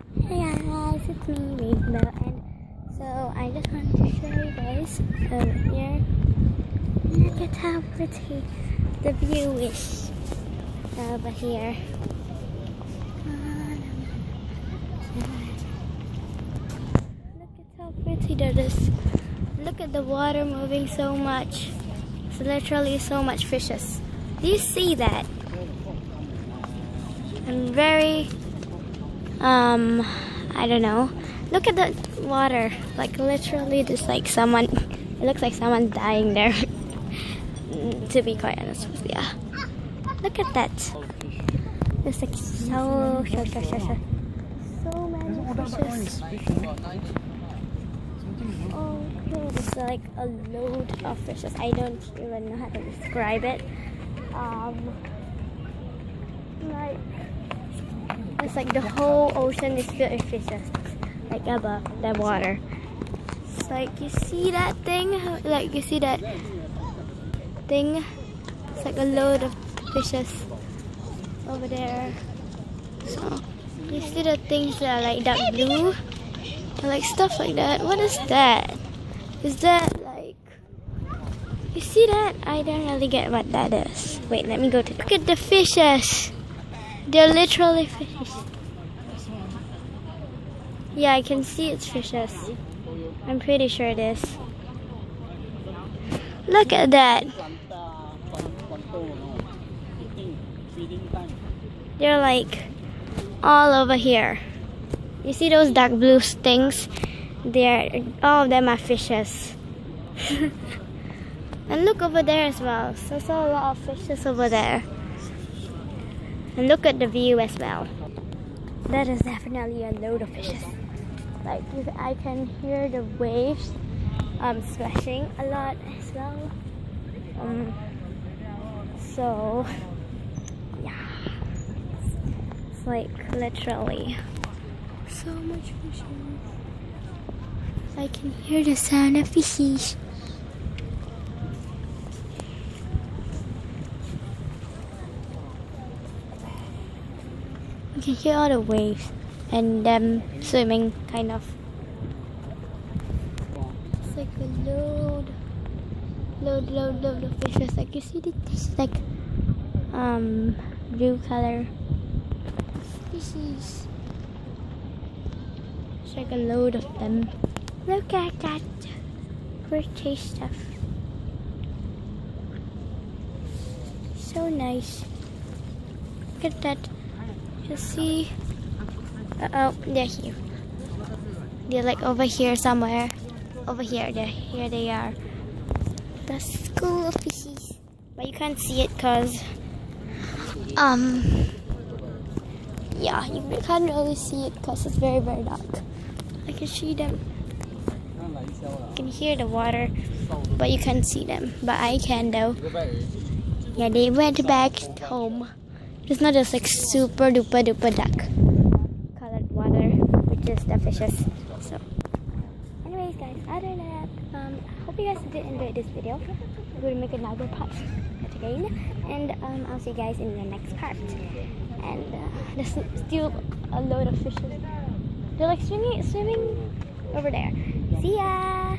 Hey guys, it's me, Rainbow, and so I just wanted to show you guys over here. Look at how pretty the view is over here. Look at how pretty that is. Look at the water moving so much. It's literally so much fishes. Do you see that? I'm very um I don't know. Look at the water. Like literally just like someone it looks like someone's dying there. to be quite honest with you. Look at that. It's like so so so so so, so many fishes. Oh, it's like a load of fishes. I don't even know how to describe it. Um, like it's like the whole ocean is filled with fishes, like above the water. It's like you see that thing, like you see that thing. It's like a load of fishes over there. So you see the things that are like dark blue, like stuff like that. What is that? Is that like? You see that? I don't really get what that is. Wait, let me go to. Look at the fishes. They're literally fishes. Yeah, I can see it's fishes. I'm pretty sure it is. Look at that. They're like all over here. You see those dark blue things? They're all of them are fishes. and look over there as well. So, so a lot of fishes over there. And look at the view as well. That is definitely a load of fishes. Like I can hear the waves um, splashing a lot as well. Um, so yeah, it's like literally so much fishes. I can hear the sound of fishes. You can hear all the waves and them swimming kind of. It's like a load, load, load, load of fishes. Like you see this like um blue color species. It's like a load of them. Look at that pretty stuff. So nice. Look at that. You see? Uh oh, they're here. They're like over here somewhere. Over here. They're, here they are. The school of fishes. But you can't see it because, um, yeah, you can't really see it because it's very, very dark. I can see them. You can hear the water, but you can't see them. But I can though. Yeah, they went back home. It's not just like super duper duper dark colored water, which is the fishes. So, anyways, guys, other than that, um, I hope you guys did enjoy this video. We're gonna make another part again, and um, I'll see you guys in the next part. And uh, there's still a load of fishes. They're like swimming, swimming over there. See ya.